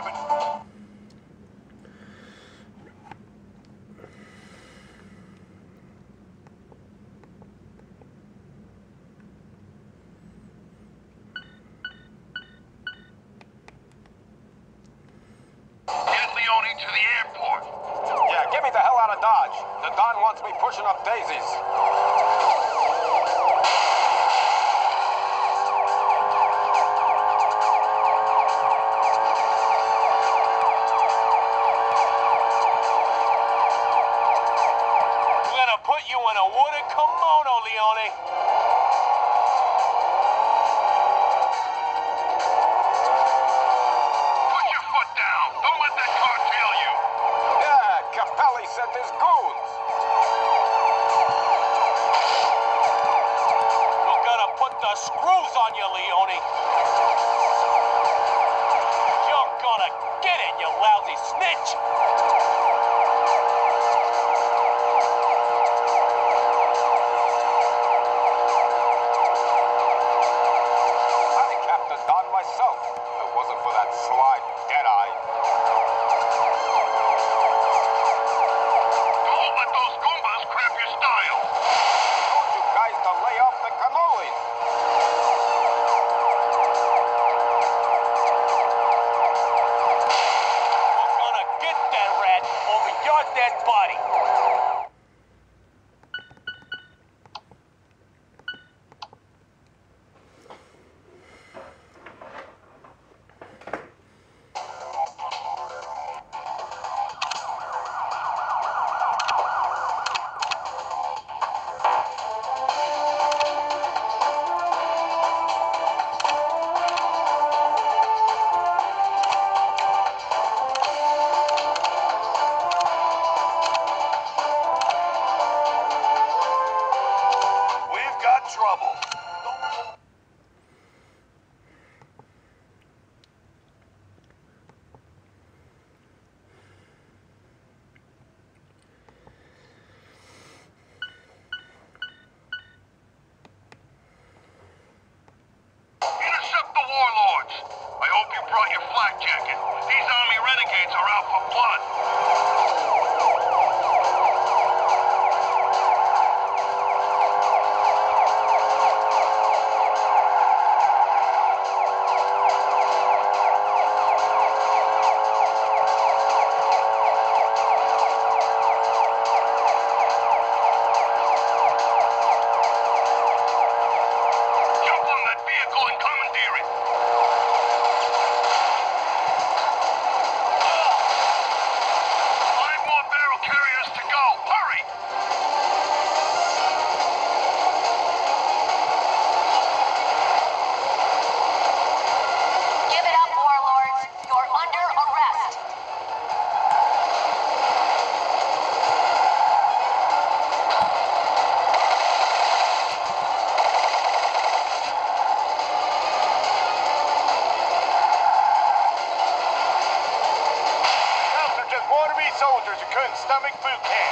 11. to the airport. Yeah, get me the hell out of Dodge. The Don wants me pushing up daisies. Screws on you, Leone. Brought stomach boot camp.